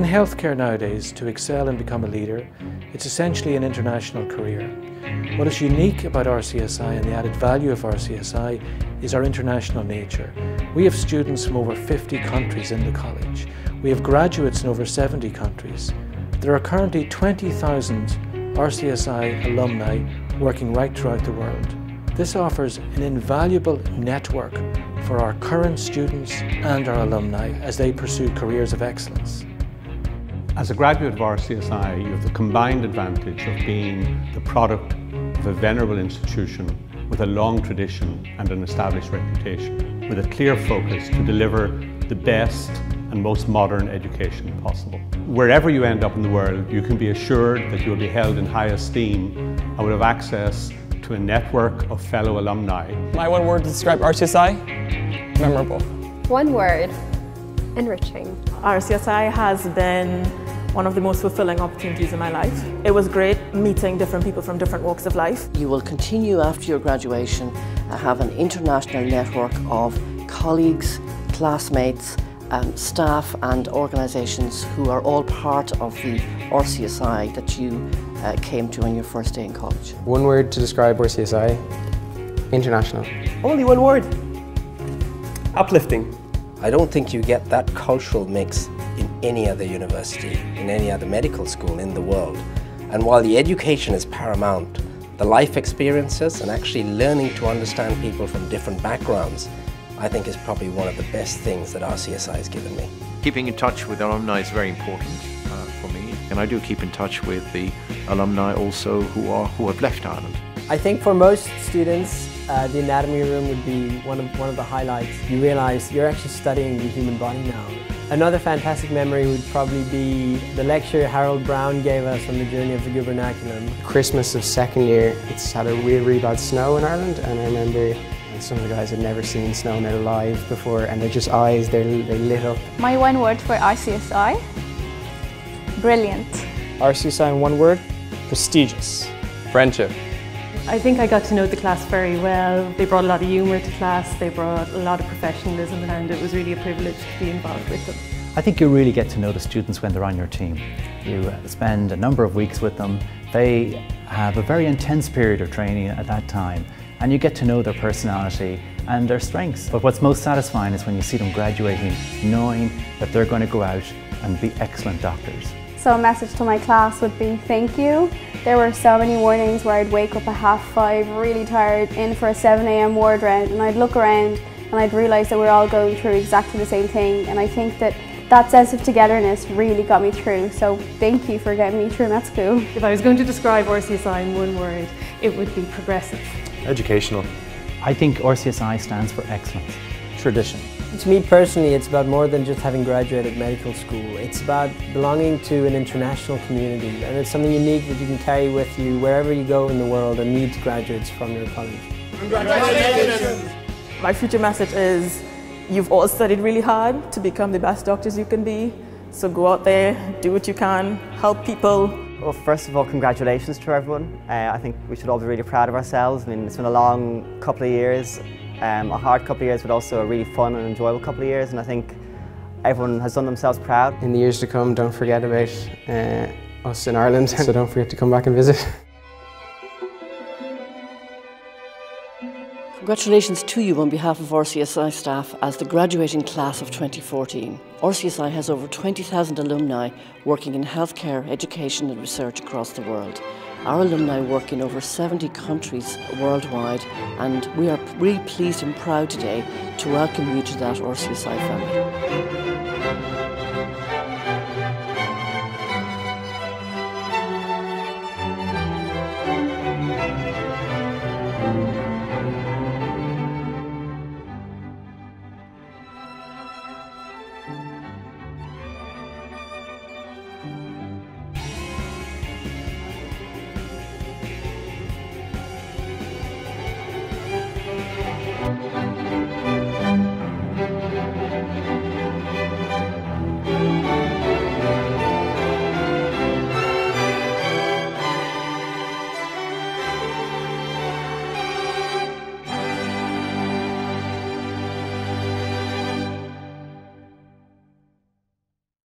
In healthcare nowadays, to excel and become a leader, it's essentially an international career. What is unique about RCSI and the added value of RCSI is our international nature. We have students from over 50 countries in the college. We have graduates in over 70 countries. There are currently 20,000 RCSI alumni working right throughout the world. This offers an invaluable network for our current students and our alumni as they pursue careers of excellence. As a graduate of RCSI, you have the combined advantage of being the product of a venerable institution with a long tradition and an established reputation, with a clear focus to deliver the best and most modern education possible. Wherever you end up in the world, you can be assured that you will be held in high esteem and will have access to a network of fellow alumni. My one word to describe RCSI, memorable. One word, enriching. RCSI has been one of the most fulfilling opportunities in my life. It was great meeting different people from different walks of life. You will continue after your graduation uh, have an international network of colleagues, classmates, um, staff and organisations who are all part of the RCSI that you uh, came to on your first day in college. One word to describe RCSI, international. Only one word, uplifting. I don't think you get that cultural mix in any other university, in any other medical school in the world. And while the education is paramount, the life experiences and actually learning to understand people from different backgrounds, I think is probably one of the best things that RCSI has given me. Keeping in touch with alumni is very important uh, for me, and I do keep in touch with the alumni also who are who have left Ireland. I think for most students, uh, the anatomy room would be one of, one of the highlights. You realize you're actually studying the human body now. Another fantastic memory would probably be the lecture Harold Brown gave us on the journey of the gubernaculum. Christmas of second year, it's had a really, really bad snow in Ireland and I remember some of the guys had never seen snow in their lives before and their just eyes, they they lit up. My one word for RCSI, brilliant. RCSI in one word, prestigious. Friendship. I think I got to know the class very well. They brought a lot of humour to class, they brought a lot of professionalism and it was really a privilege to be involved with them. I think you really get to know the students when they're on your team. You uh, spend a number of weeks with them. They have a very intense period of training at that time and you get to know their personality and their strengths. But what's most satisfying is when you see them graduating knowing that they're going to go out and be excellent doctors. So a message to my class would be thank you. There were so many mornings where I'd wake up at half five, really tired, in for a 7am ward round and I'd look around and I'd realise that we're all going through exactly the same thing and I think that that sense of togetherness really got me through. So thank you for getting me through med school. If I was going to describe RCSI in one word, it would be progressive. Educational. I think RCSI stands for excellence. Tradition. To me personally, it's about more than just having graduated medical school. It's about belonging to an international community and it's something unique that you can carry with you wherever you go in the world and meet graduates from your college. Congratulations! My future message is you've all studied really hard to become the best doctors you can be. So go out there, do what you can, help people, well, first of all, congratulations to everyone. Uh, I think we should all be really proud of ourselves. I mean, it's been a long couple of years, um, a hard couple of years, but also a really fun and enjoyable couple of years. And I think everyone has done themselves proud. In the years to come, don't forget about uh, us in Ireland, so don't forget to come back and visit. Congratulations to you on behalf of RCSI staff as the graduating class of 2014. RCSI has over 20,000 alumni working in healthcare, education and research across the world. Our alumni work in over 70 countries worldwide and we are really pleased and proud today to welcome you to that RCSI family.